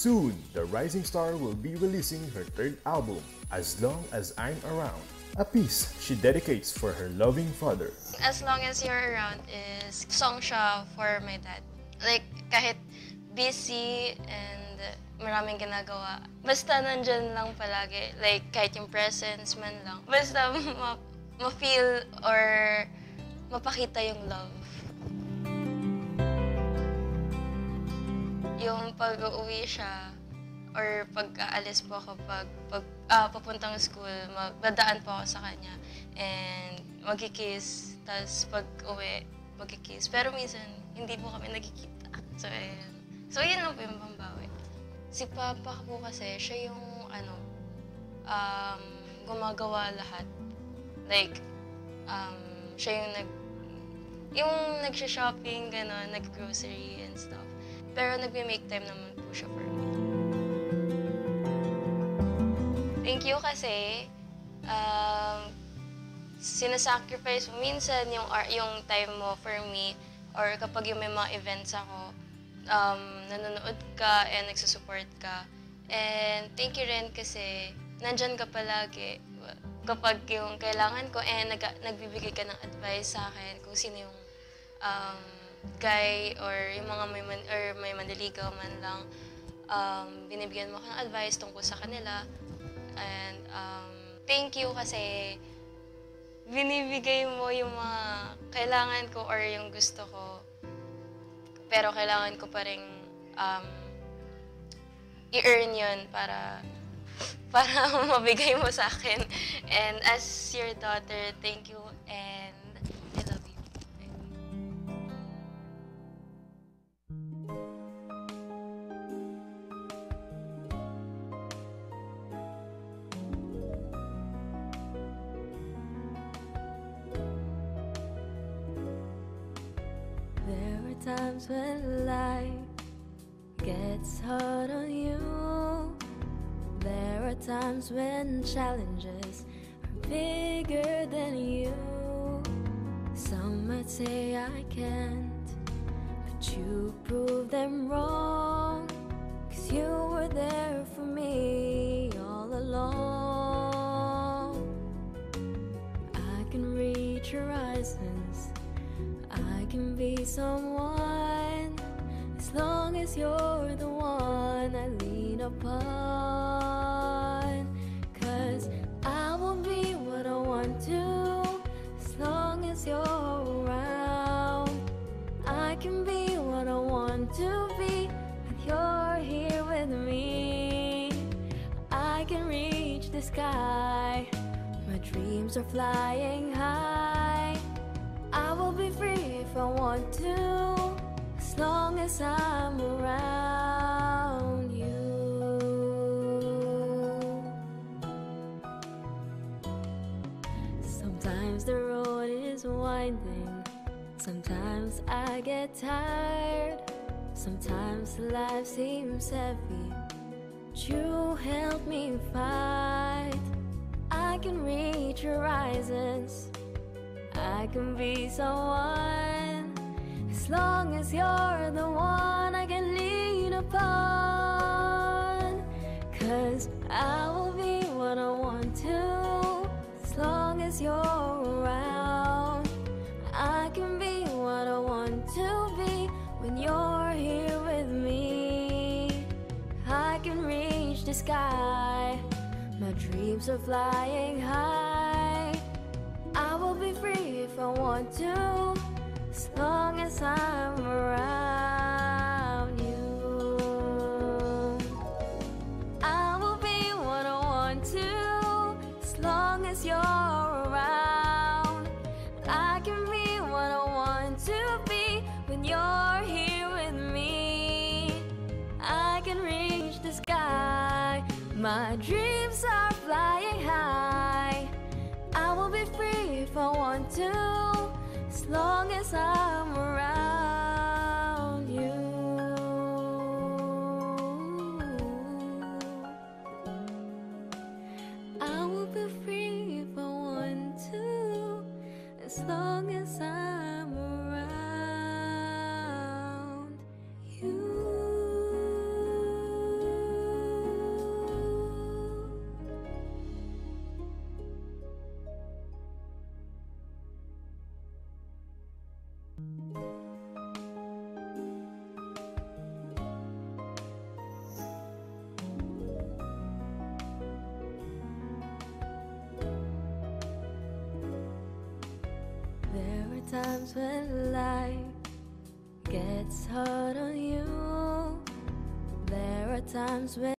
Soon, the rising star will be releasing her third album, As Long As I'm Around, a piece she dedicates for her loving father. As Long As You're Around is song siya for my dad. Like, kahit busy and maraming ginagawa, basta nandyan lang palagi. Like, kahit yung presence man lang. Basta ma- ma-feel or mapakita yung love. Yung pag-uwi siya, or pag-aalis po ako pag, pag ah, papuntang school, magdadaan po ako sa kanya. And magkikiss, tapos pag uwi, magkikiss. Pero minsan, hindi po kami nagkikita. So, ayun. So, yun lang po yung pambawi. Si Papa po kasi, siya yung, ano, um, gumagawa lahat. Like, um, siya yung nag, yung nagsha-shopping, gano'n, nag-grocery and stuff. Pero nagme-make time naman po siya for me. Thank you kasi um, sinasacrifice mo minsan yung, yung time mo for me or kapag yung may mga events ako, um, nanonood ka and nagsusupport ka. And thank you rin kasi nandyan ka palagi kapag yung kailangan ko and nag nagbibigay ka ng advice sa akin kung sino yung um, guy or yung mga may, man, or may mandiligaw man lang um, binibigyan mo ako ng advice tungkol sa kanila and um, thank you kasi binibigay mo yung mga kailangan ko or yung gusto ko pero kailangan ko pa rin um, i-earn yun para para mabigay mo sa akin. And as your daughter, thank you and times when life gets hard on you. There are times when challenges are bigger than you. Some might say I can't, but you prove them wrong. Cause you were there for me all along. I can reach horizons. Someone as long as you're the one I lean upon. Cause I will be what I want to as long as you're around. I can be what I want to be when you're here with me. I can reach the sky. My dreams are flying high. I will be free if I want to, as long as I'm around you. Sometimes the road is winding, sometimes I get tired, sometimes life seems heavy. But you help me fight. I can reach horizons. I can be someone as long as you're the one I can lean upon. Cause I will be what I want to as long as you're around. I can be what I want to be when you're here with me. I can reach the sky. My dreams are flying high. I want to, as long as I'm around you. I will be what I want to, as long as you're around. I can be what I want to be when you're here with me. I can reach the sky. My dreams are I to, as long as I'm times when life gets hard on you. There are times when